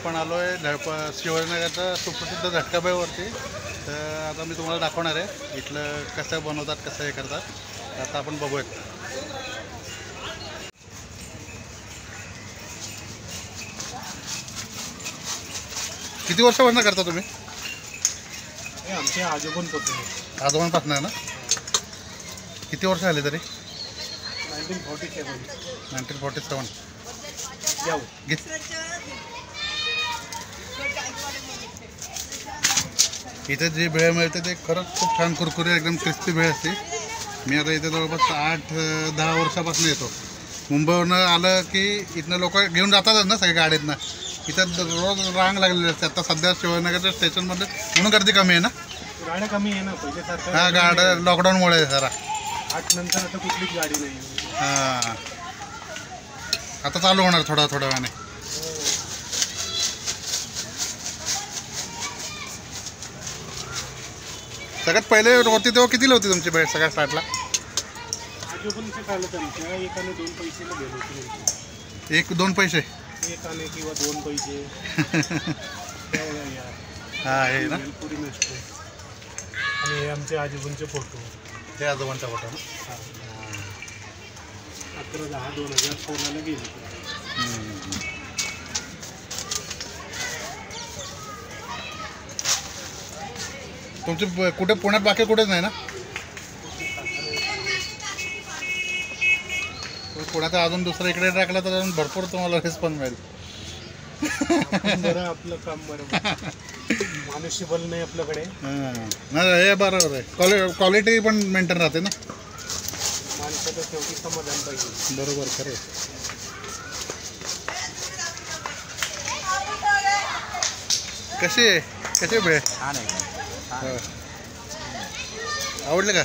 आपण आलो आहे धडप शिवाजीनगरच्या सुप्रसिद्ध झटकाबाईवरती तर आता मी तुम्हाला दाखवणार आहे इथलं कसं बनवतात कसं हे करतात. आता आपण बघूयात. किती वर्षापासून करता तुम्ही? आमचे आजोबन होते आजोबांपासून आहे ना? किती वर्ष झाले तरी? Nineteen forty seven. Nineteen forty seven. जाऊ. इथे जी भेळ मिळते ते खरंच खूप छान कुरकुरी एकदम क्रिस्पी भेळ असते. मी आता इथे जवळपास आठ दहा वर्षापासून येतो. मुंबईवरनं आलं की इथनं लोक घेऊन जातातच ना सगळ्या गाडीतनं. इथं रोज रांग लागलेली असते. आता सध्या शिवाजीनगरच्या स्टेशनमध्ये म्हणून गर्दी कमी आहे ना? गाड्या कमी आहे ना पहिले हा गाड्या लॉकडाऊनमुळे जरा. आठ नंतर आता कुठलीच गाडी नाही. हां. आता चालू होणार थोडा थोड्या वेळाने. सगळ्यात पहिले होती तेव्हा कितीला होती तुमची भेट सगळ्या स्टार्टला आजोबनचे चालत आमच्या एकाने दोन पैसेला गेलो होतो एक दोन पैसे? एकाने किंवा दोन पैसे. हा हे ना. भेलपुरी नसते आणि हे आमचे आजोबांचे फोटो. हे आजोबांचा फोटो ना? अकरा दहा दोन हजार सोळाला गेले. तुमची कुठे पुण्यात बाकी कुठेच नाही ना? पुण्यात अजून दुसरं इकडे टाकलं तर अजून भरपूर तुम्हाला रिस्पॉन्स मिळेल. आपलं काम बरोबर मानुष्यबल नाही आपल्याकडे. हां. नाही हे बरोबर आहे. क्वालि क्वालिटी पण मेंटेन राहते ना? माणसाचं शेवटी समाधान पाहिजे. बरोबर खरं कशी आहे? कशी आहे भेळ छान आहे. आवडलं का?